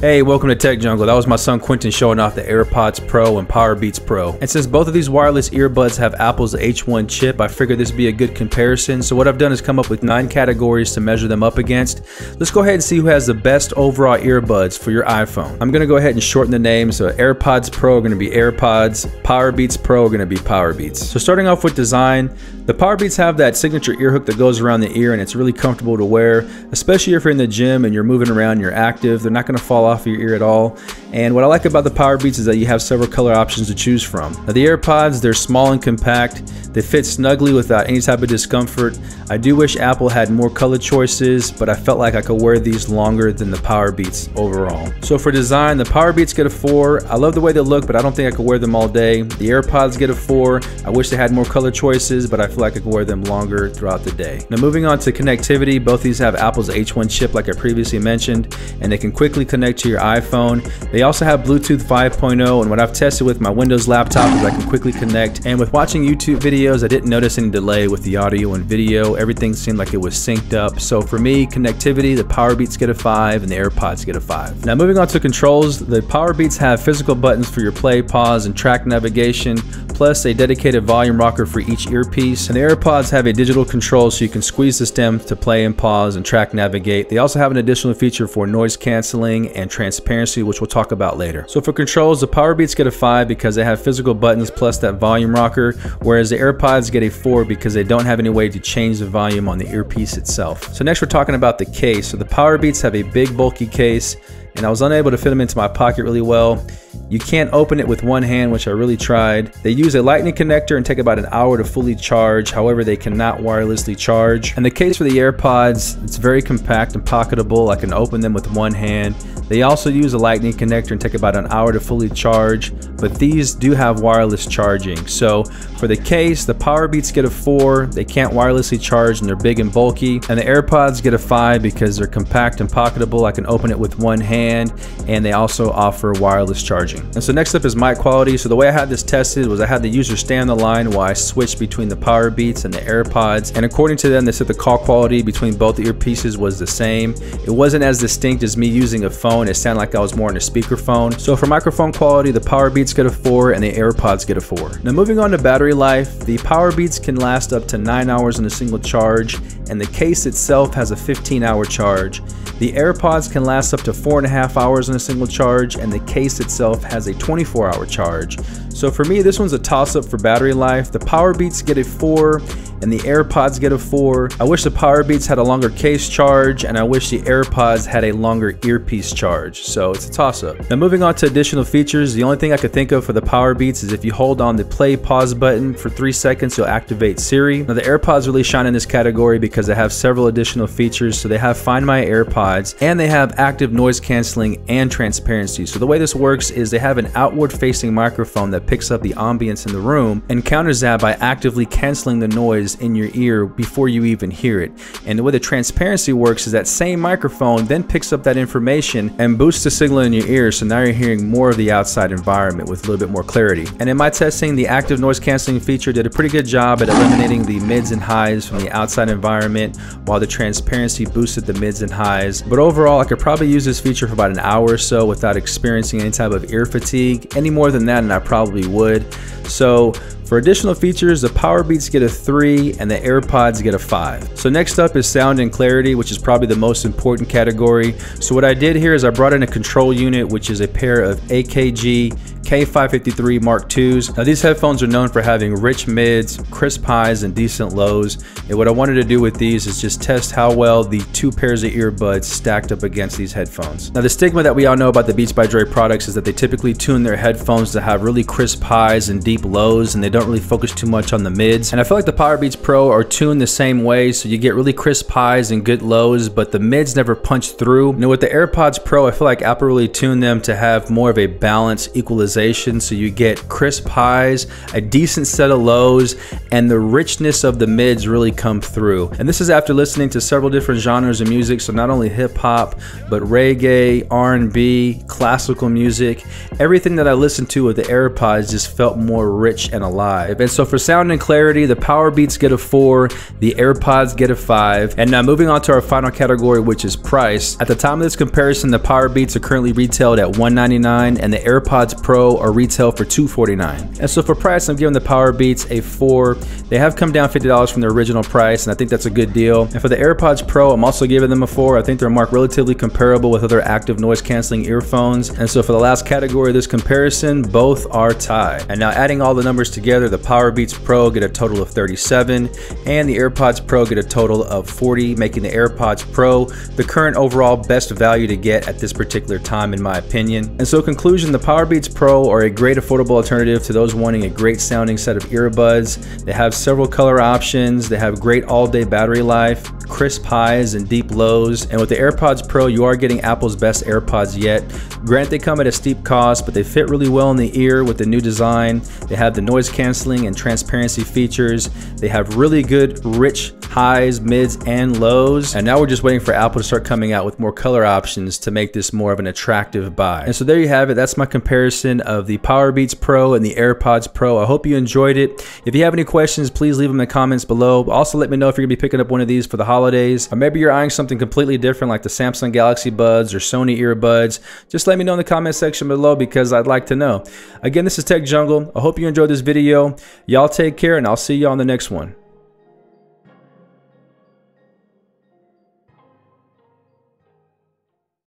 Hey, welcome to Tech Jungle. That was my son Quentin showing off the AirPods Pro and Powerbeats Pro. And since both of these wireless earbuds have Apple's H1 chip, I figured this would be a good comparison. So what I've done is come up with nine categories to measure them up against. Let's go ahead and see who has the best overall earbuds for your iPhone. I'm gonna go ahead and shorten the name. So AirPods Pro are gonna be AirPods, Powerbeats Pro are gonna be Powerbeats. So starting off with design, the Powerbeats have that signature ear hook that goes around the ear and it's really comfortable to wear, especially if you're in the gym and you're moving around, you're active. They're not gonna fall off your ear at all. And what I like about the Powerbeats is that you have several color options to choose from. Now the AirPods, they're small and compact. They fit snugly without any type of discomfort. I do wish Apple had more color choices, but I felt like I could wear these longer than the Powerbeats overall. So for design, the Powerbeats get a 4. I love the way they look, but I don't think I could wear them all day. The AirPods get a 4. I wish they had more color choices, but I feel like I could wear them longer throughout the day. Now moving on to connectivity, both these have Apple's H1 chip like I previously mentioned, and they can quickly connect to your iPhone. They also have Bluetooth 5.0, and what I've tested with my Windows laptop is I can quickly connect. And with watching YouTube videos, I didn't notice any delay with the audio and video. Everything seemed like it was synced up. So for me, connectivity, the Powerbeats get a 5 and the AirPods get a 5. Now moving on to controls, the Powerbeats have physical buttons for your play, pause, and track navigation, plus a dedicated volume rocker for each earpiece. And the AirPods have a digital control so you can squeeze the stem to play and pause and track navigate. They also have an additional feature for noise canceling and transparency, which we'll talk about later. So for controls, the Powerbeats get a 5 because they have physical buttons plus that volume rocker, whereas the AirPods get a 4 because they don't have any way to change the volume on the earpiece itself. So next we're talking about the case. So the Powerbeats have a big bulky case and I was unable to fit them into my pocket really well. You can't open it with one hand, which I really tried. They use a lightning connector and take about an hour to fully charge. However, they cannot wirelessly charge. And the case for the AirPods, it's very compact and pocketable. I can open them with one hand. They also use a lightning connector and take about an hour to fully charge, but these do have wireless charging. So for the case, the Powerbeats get a 4, they can't wirelessly charge and they're big and bulky. And the AirPods get a 5 because they're compact and pocketable. I can open it with one hand and they also offer wireless charging. And so next up is mic quality. So the way I had this tested was I had the user stand on the line while I switched between the Powerbeats and the AirPods. And according to them, they said the call quality between both earpieces was the same. It wasn't as distinct as me using a phone. It sounded like I was more in a speakerphone. So for microphone quality, the Powerbeats get a 4 and the AirPods get a 4. Now moving on to battery life, the Powerbeats can last up to 9 hours in a single charge and the case itself has a 15 hour charge. The AirPods can last up to 4.5 hours in a single charge and the case itself has a 24 hour charge. So for me, this one's a toss up for battery life. The Powerbeats get a 4 and the AirPods get a 4. I wish the Powerbeats had a longer case charge and I wish the AirPods had a longer earpiece charge. So it's a toss up. Now moving on to additional features, the only thing I could think of for the Powerbeats is if you hold on the play pause button for 3 seconds, you'll activate Siri. Now the AirPods really shine in this category because they have several additional features. So they have Find My AirPods and they have active noise canceling and transparency. So the way this works is they have an outward facing microphone that picks up the ambience in the room and counters that by actively canceling the noise in your ear before you even hear it. And the way the transparency works is that same microphone then picks up that information and boosts the signal in your ear so now you're hearing more of the outside environment with a little bit more clarity. And in my testing, the active noise canceling feature did a pretty good job at eliminating the mids and highs from the outside environment while the transparency boosted the mids and highs. But overall, I could probably use this feature for about an hour or so without experiencing any type of ear fatigue. Any more than that and I probably would. So for additional features, the Powerbeats get a 3 and the AirPods get a 5. So next up is sound and clarity, which is probably the most important category. So what I did here is I brought in a control unit, which is a pair of AKG K553 Mark IIs. Now these headphones are known for having rich mids, crisp highs, and decent lows. And what I wanted to do with these is just test how well the two pairs of earbuds stacked up against these headphones. Now the stigma that we all know about the Beats by Dre products is that they typically tune their headphones to have really crisp highs and deep lows and they don't really focus too much on the mids. And I feel like the Powerbeats Pro are tuned the same way so you get really crisp highs and good lows but the mids never punch through. Now with the AirPods Pro I feel like Apple really tuned them to have more of a balanced equalization so you get crisp highs, a decent set of lows, and the richness of the mids really come through. And this is after listening to several different genres of music, so not only hip hop, but reggae, R&B, classical music. Everything that I listened to with the AirPods just felt more rich and alive. And so for sound and clarity, the Powerbeats get a 4, the AirPods get a 5. And now moving on to our final category, which is price. At the time of this comparison, the Powerbeats are currently retailed at 199 and the AirPods Pro are retail for 249. And so for price, I'm giving the Powerbeats a 4. They have come down $50 from their original price, and I think that's a good deal. And for the AirPods Pro, I'm also giving them a 4. I think they're marked relatively comparable with other active noise canceling earphones. And so for the last category of this comparison, both are tied. And now adding all the numbers together, the Powerbeats Pro get a total of 37, and the AirPods Pro get a total of 40, making the AirPods Pro the current overall best value to get at this particular time in my opinion. And so conclusion, the Powerbeats Pro are a great affordable alternative to those wanting a great sounding set of earbuds. They have several color options, they have great all day battery life, crisp highs and deep lows. And with the AirPods Pro, you are getting Apple's best AirPods yet. Grant they come at a steep cost, but they fit really well in the ear with the new design. They have the noise canceling and transparency features. They have really good, rich highs, mids, and lows. And now we're just waiting for Apple to start coming out with more color options to make this more of an attractive buy. And so there you have it. That's my comparison of the Powerbeats Pro and the AirPods Pro. I hope you enjoyed it. If you have any questions, please leave them in the comments below. Also, let me know if you're gonna be picking up one of these for the holidays, or maybe you're eyeing something completely different like the Samsung Galaxy Buds or Sony earbuds. Just let me know in the comment section below because I'd like to know. Again, this is Tech Jungle. I hope you enjoyed this video. Y'all take care and I'll see you on the next one.